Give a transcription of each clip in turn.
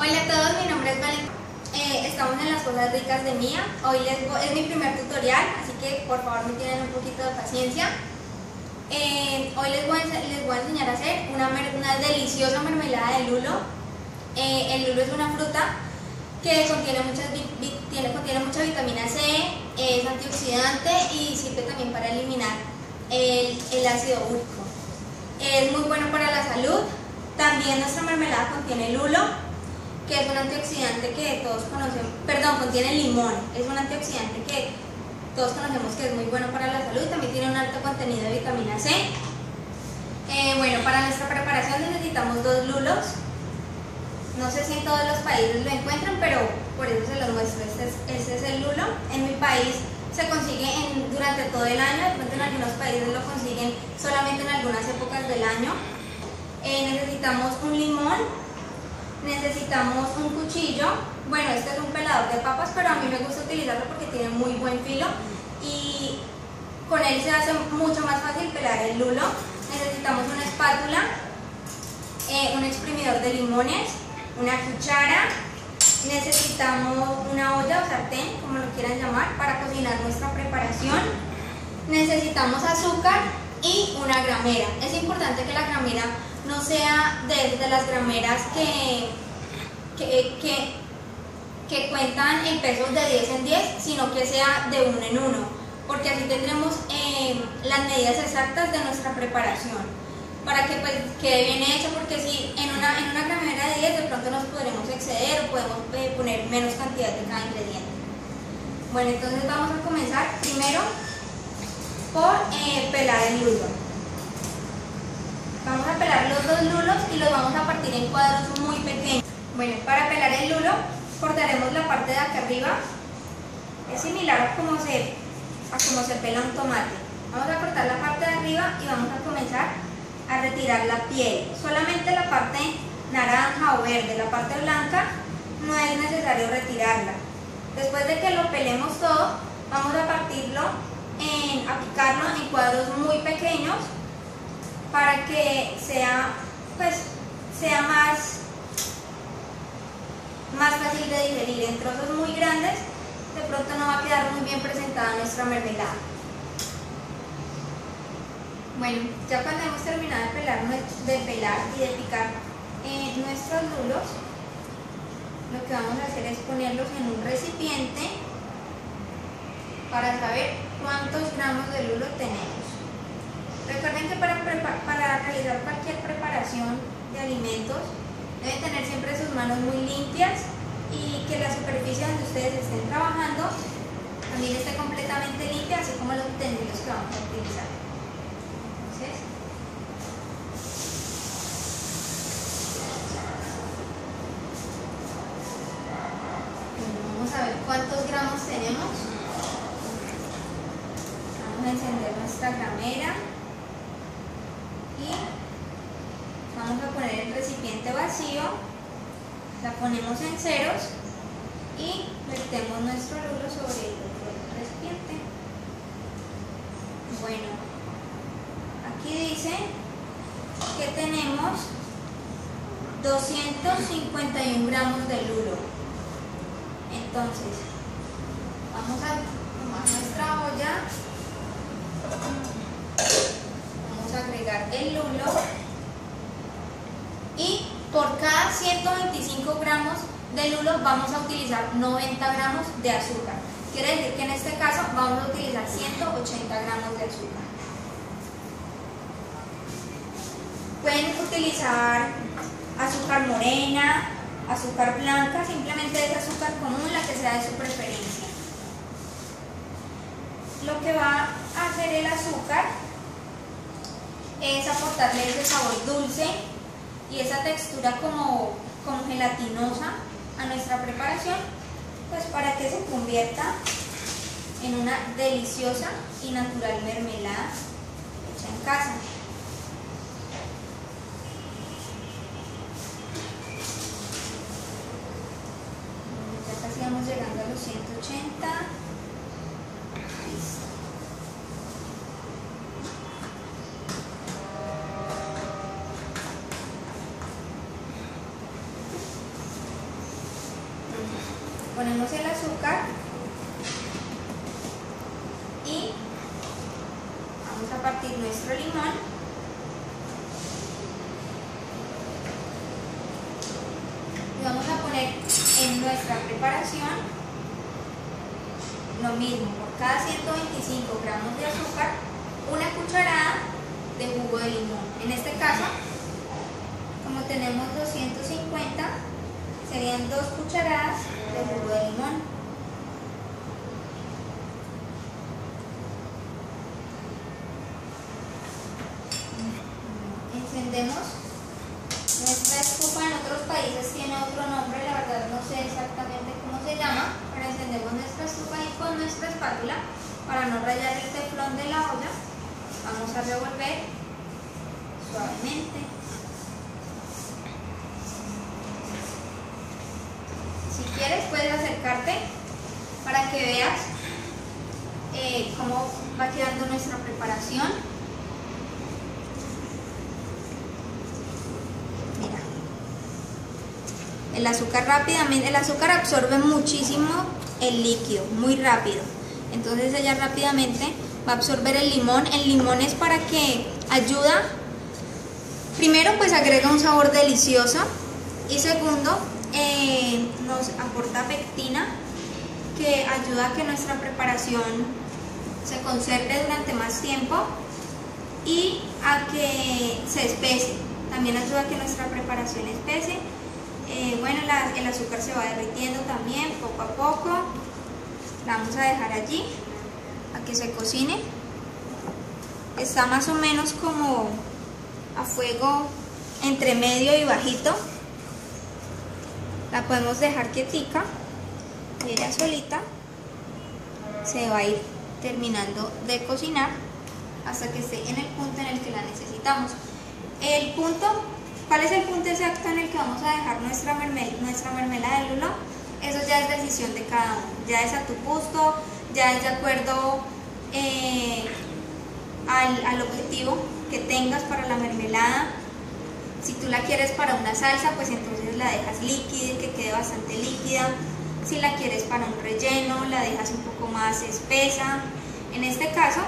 Hola a todos, mi nombre es Valentina. Eh, estamos en las cosas ricas de Mía. Hoy les es mi primer tutorial, así que por favor me tienen un poquito de paciencia. Eh, hoy les voy, a, les voy, a, enseñar a hacer una, una deliciosa mermelada de lulo. Eh, el lulo es una fruta que contiene, muchas, tiene, contiene mucha vitamina C, es antioxidante y sirve también para eliminar el, el ácido úrico. Es muy bueno para la salud. También nuestra mermelada contiene lulo que es un antioxidante que todos conocemos, perdón, contiene limón, es un antioxidante que todos conocemos que es muy bueno para la salud, también tiene un alto contenido de vitamina C. Eh, bueno, para nuestra preparación necesitamos dos lulos, no sé si en todos los países lo encuentran, pero por eso se los muestro, este es, este es el lulo, en mi país se consigue en, durante todo el año, de pronto en algunos países lo consiguen solamente en algunas épocas del año. Eh, necesitamos un limón, necesitamos un cuchillo, bueno este es un pelador de papas pero a mí me gusta utilizarlo porque tiene muy buen filo. Y con él se hace mucho más fácil pelar el lulo. Necesitamos una espátula eh, un exprimidor de limones una cuchara. Necesitamos una olla o sartén como lo quieran llamar para cocinar nuestra preparación. Necesitamos azúcar y una gramera. Es importante que la gramera no sea de, las grameras que, que, que, cuentan en pesos de 10 en 10, sino que sea de uno en uno, porque así tendremos eh, las medidas exactas de nuestra preparación, para que pues, quede bien hecho, porque si en una, en una gramera de 10 de pronto nos podremos exceder o podemos eh, poner menos cantidad de cada ingrediente. Bueno, entonces vamos a comenzar primero por eh, pelar el lulo. Vamos a pelar los dos lulos y los vamos a partir en cuadros muy pequeños. Bueno, para pelar el lulo cortaremos la parte de acá arriba. Es similar a como se, a como se pela un tomate. Vamos a cortar la parte de arriba y vamos a comenzar a retirar la piel. Solamente la parte naranja o verde, la parte blanca no es necesario retirarla. Después de que lo pelemos todo, vamos a partirlo, en, a picarlo en cuadros muy pequeños para que sea, pues, sea más, más fácil de digerir. En trozos muy grandes, de pronto no va a quedar muy bien presentada nuestra mermelada. Bueno, ya cuando hemos terminado de pelar, de pelar y de picar eh, nuestros lulos, lo que vamos a hacer es ponerlos en un recipiente para saber cuántos gramos de lulo tenemos. Recuerden que para, para realizar cualquier preparación de alimentos deben tener siempre sus manos muy limpias y que la superficie donde ustedes estén trabajando también esté completamente limpia, así como los utensilios que vamos a utilizar. Entonces, vamos a ver cuántos gramos tenemos. Vamos a encender nuestra gramera y vamos a poner el recipiente vacío, la ponemos en ceros y vertemos nuestro lulo sobre el otro recipiente. Bueno, aquí dice que tenemos 251 gramos de lulo. Entonces, vamos a tomar nuestra olla el lulo y por cada 125 gramos de lulo vamos a utilizar 90 gramos de azúcar. Quiere decir que en este caso vamos a utilizar 180 gramos de azúcar. Pueden utilizar azúcar morena, azúcar blanca, simplemente es azúcar común, la que sea de su preferencia. Lo que va a hacer el azúcar es aportarle ese sabor dulce y esa textura como, como gelatinosa a nuestra preparación, pues para que se convierta en una deliciosa y natural mermelada hecha en casa. Ya casi vamos llegando a los 180. Ponemos el azúcar y vamos a partir nuestro limón y vamos a poner en nuestra preparación lo mismo, por cada 125 gramos de azúcar, una cucharada de jugo de limón. En este caso, como tenemos 250, serían dos cucharadas de jugo de limón. Encendemos nuestra estufa en otros países tiene otro nombre, la verdad no sé exactamente cómo se llama, pero encendemos nuestra estufa y con nuestra espátula, para no rayar el teflón de la olla, vamos a revolver suavemente. Si quieres puedes acercarte para que veas eh, cómo va quedando nuestra preparación. El azúcar rápidamente, el azúcar absorbe muchísimo el líquido, muy rápido. Entonces ella rápidamente va a absorber el limón. El limón es para que ayuda, primero pues agrega un sabor delicioso y segundo eh, nos aporta pectina que ayuda a que nuestra preparación se conserve durante más tiempo y a que se espese. También ayuda a que nuestra preparación espese eh, bueno, el azúcar se va derritiendo también poco a poco. La vamos a dejar allí a que se cocine. Está más o menos como a fuego entre medio y bajito. La podemos dejar quietica y ella solita se va a ir terminando de cocinar hasta que esté en el punto en el que la necesitamos. El punto ¿Cuál es el punto exacto en el que vamos a dejar nuestra, nuestra mermelada de lulo? Eso ya es decisión de cada uno, ya es a tu gusto, ya es de acuerdo eh, al, al objetivo que tengas para la mermelada. Si tú la quieres para una salsa, pues entonces la dejas líquida, que quede bastante líquida. Si la quieres para un relleno, la dejas un poco más espesa. En este caso,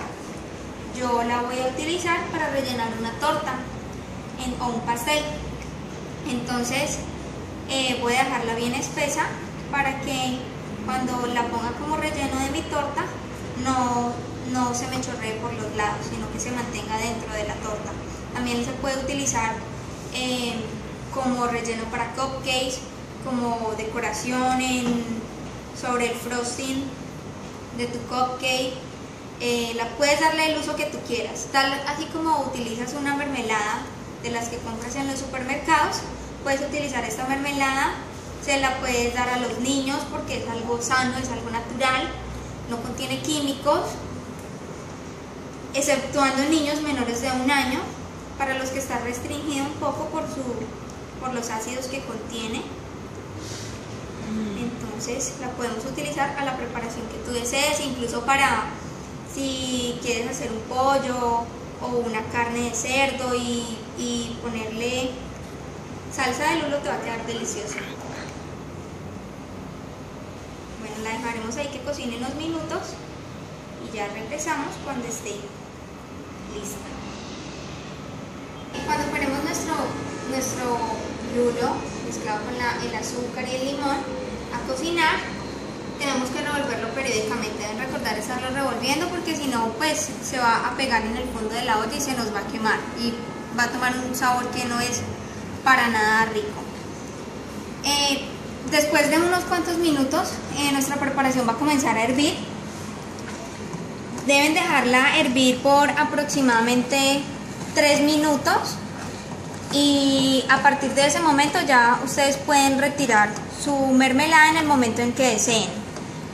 yo la voy a utilizar para rellenar una torta o un pastel. Entonces eh, voy a dejarla bien espesa para que cuando la ponga como relleno de mi torta no, no se me chorree por los lados, sino que se mantenga dentro de la torta. También se puede utilizar eh, como relleno para cupcakes, como decoración sobre el frosting de tu cupcake. Eh, la puedes darle el uso que tú quieras, tal así como utilizas una mermelada de las que compras en los supermercados, puedes utilizar esta mermelada, se la puedes dar a los niños porque es algo sano, es algo natural, no contiene químicos, exceptuando niños menores de un año, para los que está restringido un poco por, su, por los ácidos que contiene. Entonces la podemos utilizar a la preparación que tú desees, incluso para si quieres hacer un pollo una carne de cerdo y, ponerle salsa de lulo te va a quedar delicioso. Bueno, la dejaremos ahí que cocine unos minutos y ya regresamos cuando esté lista. Cuando ponemos nuestro, nuestro lulo mezclado con el azúcar y el limón a cocinar, tenemos que periódicamente. Deben recordar estarlo revolviendo porque si no, pues se va a pegar en el fondo de la olla y se nos va a quemar y va a tomar un sabor que no es para nada rico. Eh, después de unos cuantos minutos, eh, nuestra preparación va a comenzar a hervir. Deben dejarla hervir por aproximadamente 3 minutos y a partir de ese momento ya ustedes pueden retirar su mermelada en el momento en que deseen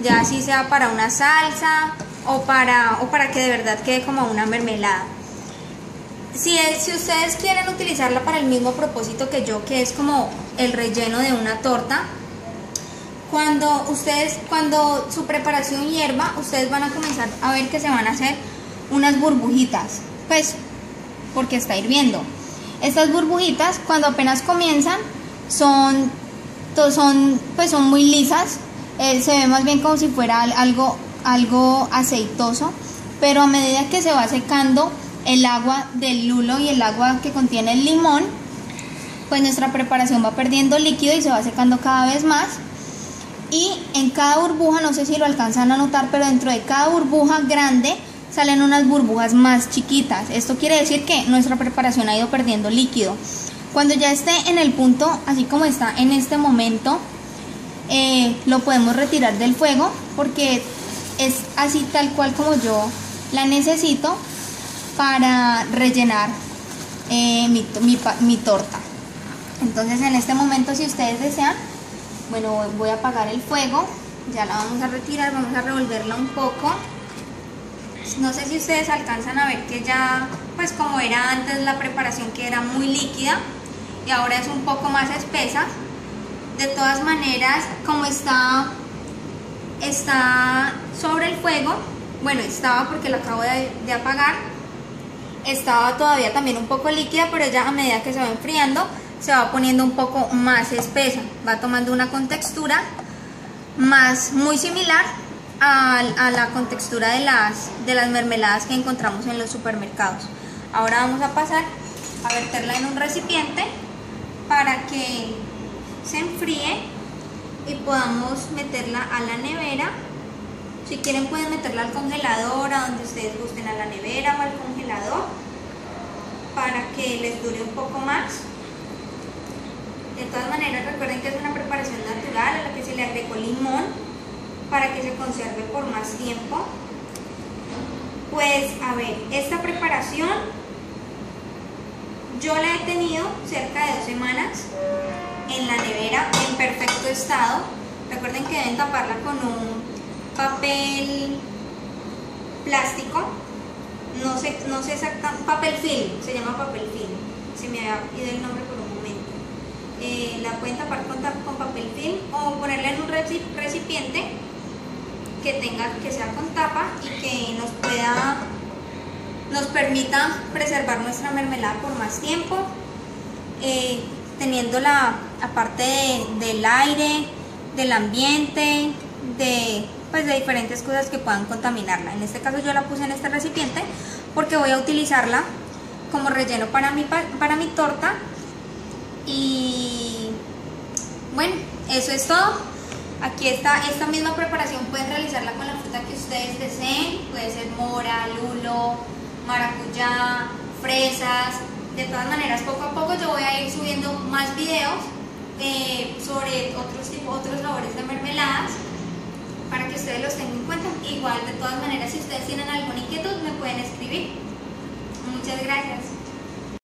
ya así sea para una salsa o para, o para que de verdad quede como una mermelada. Si, si ustedes quieren utilizarla para el mismo propósito que yo, que es como el relleno de una torta, cuando ustedes, cuando su preparación hierva, ustedes van a comenzar a ver que se van a hacer unas burbujitas, pues porque está hirviendo. Estas burbujitas, cuando apenas comienzan, son son, pues son muy lisas, se ve más bien como si fuera algo, algo aceitoso, pero a medida que se va secando el agua del lulo y el agua que contiene el limón, pues nuestra preparación va perdiendo líquido y se va secando cada vez más. Y en cada burbuja, no sé si lo alcanzan a notar, pero dentro de cada burbuja grande salen unas burbujas más chiquitas. Esto quiere decir que nuestra preparación ha ido perdiendo líquido. Cuando ya esté en el punto, así como está en este momento, eh, lo podemos retirar del fuego porque es así tal cual como yo la necesito para rellenar eh, mi, mi torta. Entonces en este momento si ustedes desean, bueno, voy a apagar el fuego, ya la vamos a retirar, vamos a revolverla un poco. No sé si ustedes alcanzan a ver que ya, pues como era antes la preparación que era muy líquida y ahora es un poco más espesa. De todas maneras, como está, está sobre el fuego, bueno, estaba porque la acabo de, de apagar, estaba todavía también un poco líquida, pero ya a medida que se va enfriando, se va poniendo un poco más espesa, va tomando una contextura más muy similar a, la contextura de las, de las mermeladas que encontramos en los supermercados. Ahora vamos a pasar a verterla en un recipiente para que se enfríe y podamos meterla a la nevera. Si quieren pueden meterla al congelador, a donde ustedes gusten, a la nevera o al congelador, para que les dure un poco más. De todas maneras recuerden que es una preparación natural a la que se le agregó limón para que se conserve por más tiempo. Pues a ver, esta preparación yo la he tenido cerca de dos semanas en la nevera en perfecto estado. Recuerden que deben taparla con un papel plástico, no sé, no sé exactamente, papel film, se llama papel film, se me ha ido el nombre por un eh, la pueden tapar con, con, papel film o ponerla en un recipiente que tenga que sea con tapa y que nos pueda nos permita preservar nuestra mermelada por más tiempo eh, teniendo la aparte del aire del ambiente de pues de diferentes cosas que puedan contaminarla. En este caso yo la puse en este recipiente porque voy a utilizarla como relleno para mi, para mi torta. Y bueno, eso es todo. Aquí está esta misma preparación, pueden realizarla con la fruta que ustedes deseen, puede ser mora, lulo, maracuyá, fresas. De todas maneras, poco a poco yo voy a ir subiendo más videos eh, sobre otros, tipos, otros sabores de mermeladas para que ustedes los tengan en cuenta. Igual, de todas maneras, si ustedes tienen alguna inquietud, me pueden escribir. Muchas gracias.